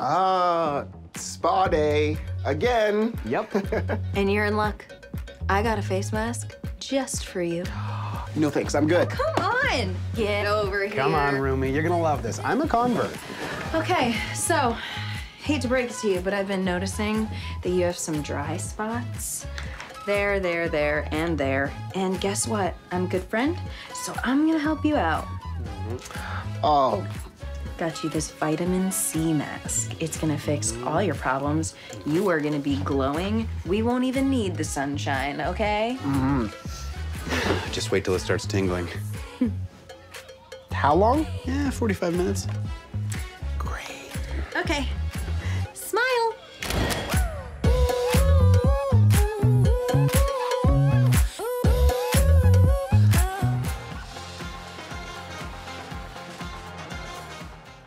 Uh, spa day again. Yep. And you're in luck. I got a face mask just for you. No thanks, I'm good. Come on. Get over here. Come on, Rumi. You're gonna love this. I'm a convert. Okay, so hate to break it to you, but I've been noticing that you have some dry spots. There, there, there, and there. And guess what? I'm a good friend, so I'm gonna help you out. Oh, Got you this vitamin C mask. It's gonna fix all your problems. You are gonna be glowing. We won't even need the sunshine, okay? Mm. Just wait till it starts tingling. how long? Yeah, 45 minutes. Great. Okay,